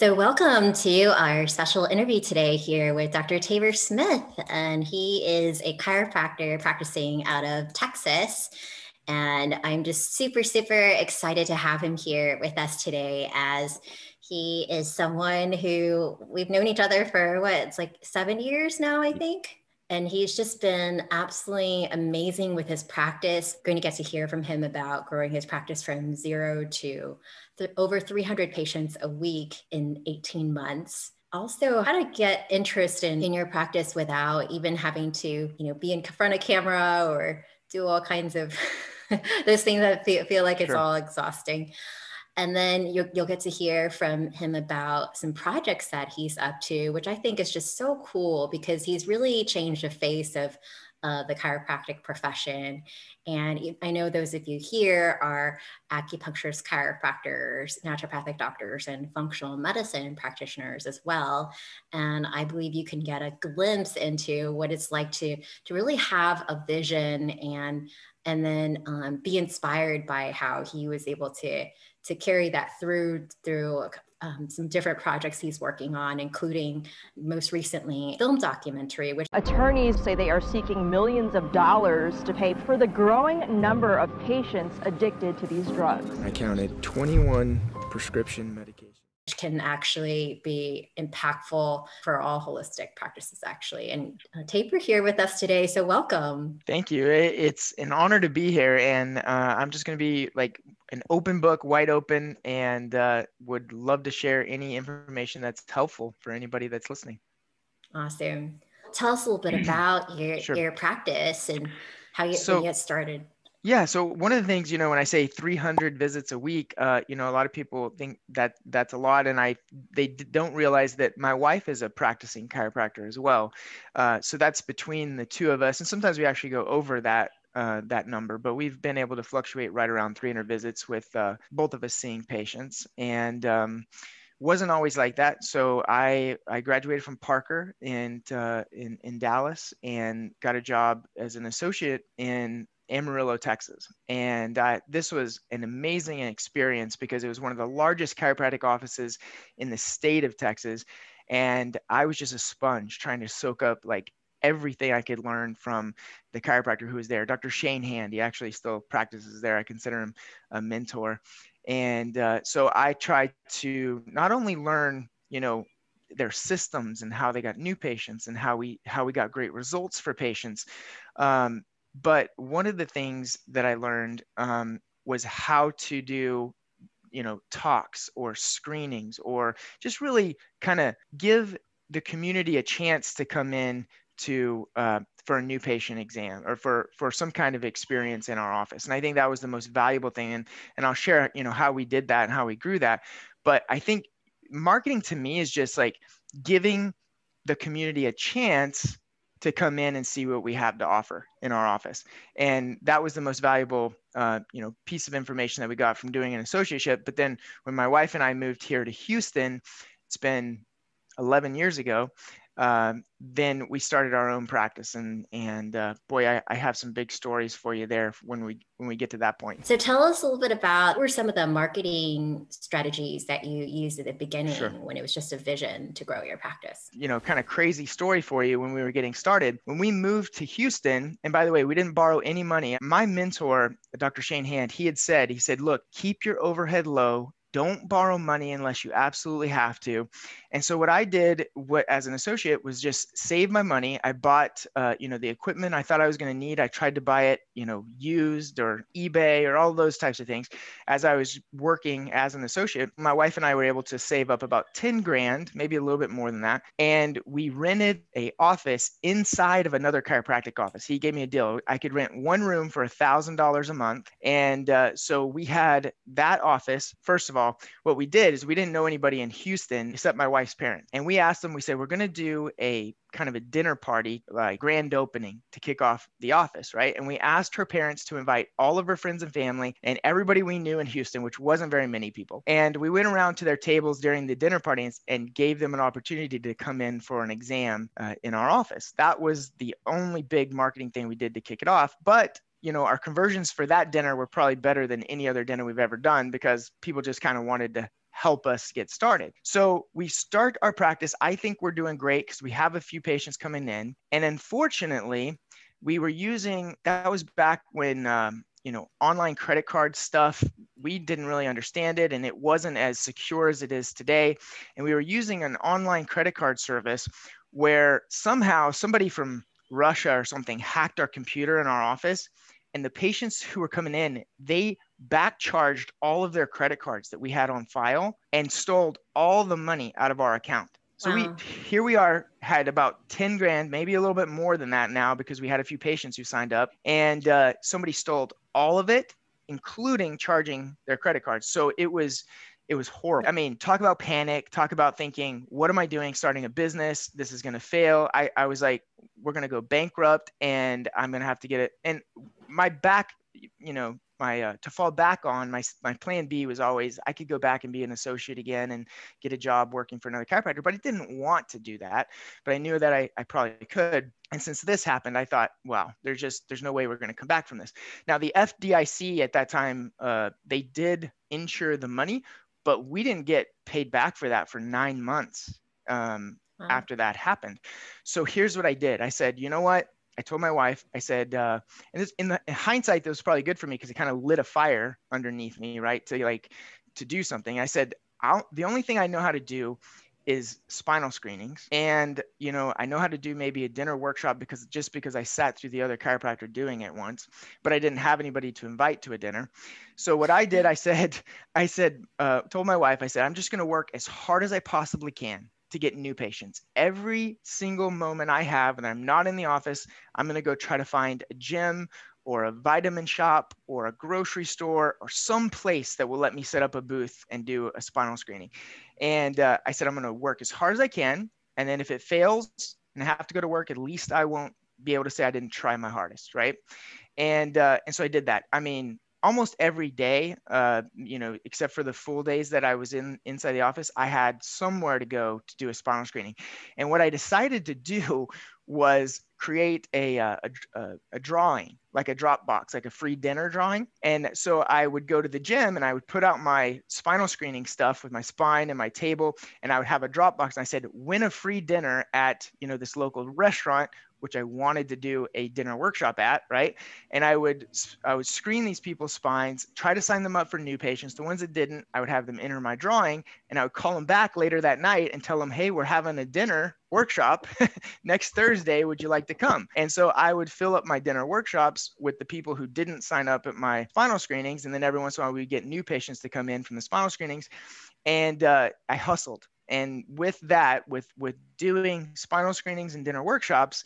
So, welcome to our special interview today here with Dr. Tabor Smith. And he is a chiropractor practicing out of Texas. And I'm just super, super excited to have him here with us today as he is someone who we've known each other for what, it's like seven years now, I think. And he's just been absolutely amazing with his practice. Going to get to hear from him about growing his practice from zero to th- over 300 patients a week in 18 months. Also, how to get interest in, in your practice without even having to, you know, be in front of camera or do all kinds of those things that feel, feel like it's sure. all exhausting and then you'll, you'll get to hear from him about some projects that he's up to which i think is just so cool because he's really changed the face of uh, the chiropractic profession. And i know those of you here are acupuncturists chiropractors naturopathic doctors and functional medicine practitioners as well. And i believe you can get a glimpse into what it's like to to really have a vision and and then um, be inspired by how he was able to to carry that through through um, some different projects he's working on, including most recently film documentary. Which attorneys say they are seeking millions of dollars to pay for the growing number of patients addicted to these drugs. I counted 21 prescription medications can actually be impactful for all holistic practices actually. And uh, tabor here with us today so welcome. Thank you. It's an honor to be here and uh, i'm just going to be like an open book wide open and uh, would love to share any information that's helpful for anybody that's listening. Awesome. Tell us a little bit about your, sure. your practice and how you, so, you get started yeah. So one of the things, you know, when I say 300 visits a week, uh, you know, a lot of people think that that's a lot, and I they don't realize that my wife is a practicing chiropractor as well. Uh, so that's between the two of us, and sometimes we actually go over that uh, that number, but we've been able to fluctuate right around 300 visits with uh, both of us seeing patients, and um, wasn't always like that. So I I graduated from Parker in uh, in in Dallas and got a job as an associate in Amarillo, Texas. And uh, this was an amazing experience because it was one of the largest chiropractic offices in the state of Texas. And I was just a sponge trying to soak up like everything I could learn from the chiropractor who was there. Dr. Shane Hand, he actually still practices there. I consider him a mentor. And uh, so I tried to not only learn, you know, their systems and how they got new patients and how we how we got great results for patients um, but one of the things that I learned um, was how to do you know talks or screenings or just really kind of give the community a chance to come in to uh, for a new patient exam or for for some kind of experience in our office. And i think that was the most valuable thing and and i'll share you know how we did that and how we grew that. But i think marketing to me is just like giving the community a chance to come in and see what we have to offer in our office. And that was the most valuable, uh, you know, piece of information that we got from doing an associateship. But then when my wife and I moved here to Houston, it's been 11 years ago, um, then we started our own practice. And and uh, boy I, I, have some big stories for you there when we when we get to that point. So tell us a little bit about what were some of the marketing strategies that you used at the beginning sure. when it was just a vision to grow your practice? You know kind of crazy story for you when we were getting started. When we moved to houston and by the way we didn't borrow any money. My mentor dr shane hand he had said he said look keep your overhead low don't borrow money unless you absolutely have to. And so what I did what, as an associate was just save my money. I bought, uh, you know, the equipment I thought I was going to need. I tried to buy it, you know, used or eBay or all those types of things. As I was working as an associate, my wife and I were able to save up about 10 grand, maybe a little bit more than that. And we rented a office inside of another chiropractic office. He gave me a deal. I could rent one room for a thousand dollars a month. And uh, so we had that office, first of all, what we did is we didn't know anybody in Houston except my wife's parents. And we asked them, we said, we're going to do a kind of a dinner party, like grand opening to kick off the office, right? And we asked her parents to invite all of her friends and family and everybody we knew in Houston, which wasn't very many people. And we went around to their tables during the dinner party and gave them an opportunity to come in for an exam uh, in our office. That was the only big marketing thing we did to kick it off. But you know, our conversions for that dinner were probably better than any other dinner we've ever done because people just kind of wanted to help us get started. So we start our practice. I think we're doing great because we have a few patients coming in. And unfortunately, we were using that was back when um, you know online credit card stuff we didn't really understand it and it wasn't as secure as it is today and we were using an online credit card service where somehow somebody from russia or something hacked our computer in our office and the patients who were coming in they back charged all of their credit cards that we had on file and stole all the money out of our account so wow. we here we are had about 10 grand, maybe a little bit more than that now because we had a few patients who signed up and uh, somebody stole all of it, including charging their credit cards. So it was it was horrible. I mean, talk about panic, talk about thinking, what am I doing starting a business? This is going to fail. I, I was like, we're going to go bankrupt and I'm going to have to get it. And my back, you know, my uh, to fall back on my my plan B was always I could go back and be an associate again and get a job working for another chiropractor, but I didn't want to do that. But I knew that I, I probably could. And since this happened, I thought, wow, there's just there's no way we're going to come back from this. Now the FDIC at that time, uh, they did insure the money, but we didn't get paid back for that for nine months um, wow. after that happened. So here's what I did. I said, you know what? I told my wife, I said, uh, and this, in, the, in hindsight, that was probably good for me because it kind of lit a fire underneath me, right? To like, to do something. I said, I'll, the only thing I know how to do is spinal screenings. And, you know, I know how to do maybe a dinner workshop because just because I sat through the other chiropractor doing it once, but I didn't have anybody to invite to a dinner. So what I did, I said, I said, uh, told my wife, I said, I'm just going to work as hard as I possibly can to get new patients. Every single moment I have and I'm not in the office, I'm going to go try to find a gym or a vitamin shop or a grocery store or some place that will let me set up a booth and do a spinal screening. And uh, I said, I'm going to work as hard as I can. And then if it fails and I have to go to work, at least I won't be able to say I didn't try my hardest. Right. And, uh, and so I did that. I mean, almost every day, uh, you know, except for the full days that I was in inside the office, I had somewhere to go to do a spinal screening. And what I decided to do was create a, uh, a, a, a drawing, like a Dropbox, like a free dinner drawing. And so I would go to the gym and I would put out my spinal screening stuff with my spine and my table, and I would have a Dropbox. And I said, win a free dinner at, you know, this local restaurant which I wanted to do a dinner workshop at, right? And I would I would screen these people's spines, try to sign them up for new patients. The ones that didn't, I would have them enter my drawing, and I would call them back later that night and tell them, "Hey, we're having a dinner workshop next Thursday. Would you like to come?" And so I would fill up my dinner workshops with the people who didn't sign up at my spinal screenings, and then every once in a while we'd get new patients to come in from the spinal screenings, and uh, I hustled. And with that with with doing spinal screenings and dinner workshops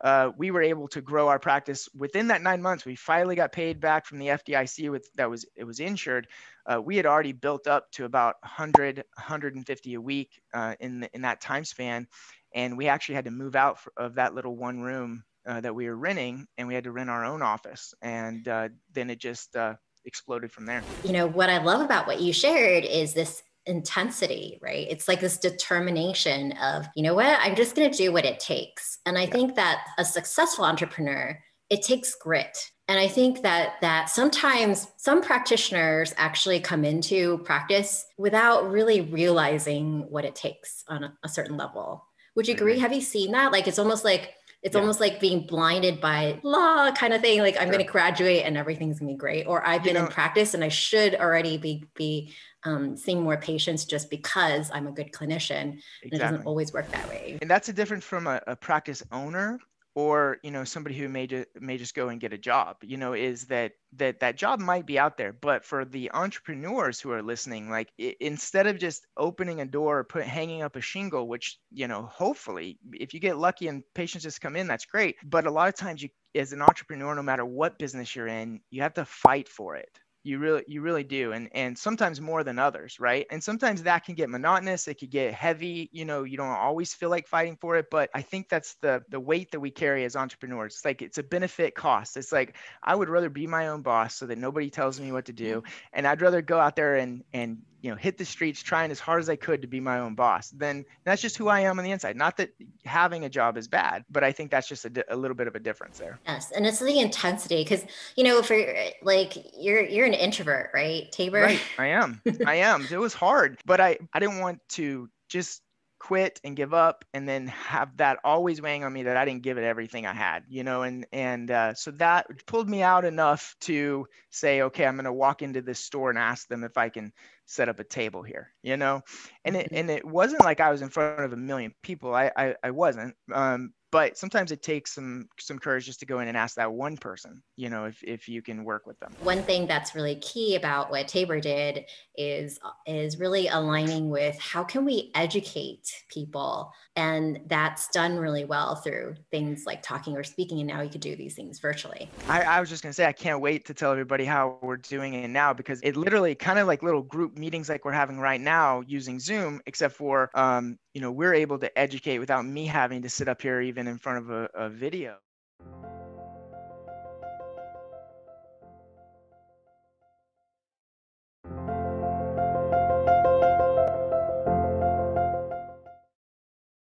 uh, we were able to grow our practice. Within that nine months we finally got paid back from the fdic with that was it was insured uh, we had already built up to about 100 150 a week uh, in the, in that time span and we actually had to move out of that little one room uh, that we were renting and we had to rent our own office and uh, then it just uh, exploded from there you know what i love about what you shared is this intensity, right? It's like this determination of, you know what, I'm just going to do what it takes. And I think that a successful entrepreneur, it takes grit. And I think that that sometimes some practitioners actually come into practice without really realizing what it takes on a, a certain level. Would you agree? Mm-hmm. Have you seen that? Like it's almost like it's yeah. almost like being blinded by law kind of thing. Like I'm sure. going to graduate and everything's going to be great. Or I've been you know, in practice and I should already be be um, seeing more patients just because I'm a good clinician. Exactly. it doesn't always work that way. And that's a difference from a, a practice owner or you know somebody who may just may just go and get a job you know is that that that job might be out there. But for the entrepreneurs who are listening like it, instead of just opening a door or put hanging up a shingle which you know hopefully if you get lucky and patients just come in that's great. But a lot of times you as an entrepreneur no matter what business you're in you have to fight for it you really you really do and and sometimes more than others right? And sometimes that can get monotonous it could get heavy you know you don't always feel like fighting for it but i think that's the the weight that we carry as entrepreneurs. It's like it's a benefit cost. It's like i would rather be my own boss so that nobody tells me what to do mm-hmm. and i'd rather go out there and and you know hit the streets trying as hard as i could to be my own boss then that's just who i am on the inside. Not that having a job is bad but i think that's just a, di- a little bit of a difference there. Yes and it's the intensity because you know for like you're you're an introvert right tabor? Right i am. I am. It was hard but i i didn't want to just quit and give up and then have that always weighing on me that I didn't give it everything I had, you know, and and uh, so that pulled me out enough to say, okay, I'm going to walk into this store and ask them if I can set up a table here, you know, and it and it wasn't like I was in front of a million people. I I, I wasn't, um, but sometimes it takes some some courage just to go in and ask that one person you know if, if you can work with them. One thing that's really key about what tabor did is is really aligning with how can we educate people? And that's done really well through things like talking or speaking and now you could do these things virtually. I, I was just going to say i can't wait to tell everybody how we're doing it now because it literally kind of like little group meetings like we're having right now using zoom except for um, you know we're able to educate without me having to sit up here even in front of a, a video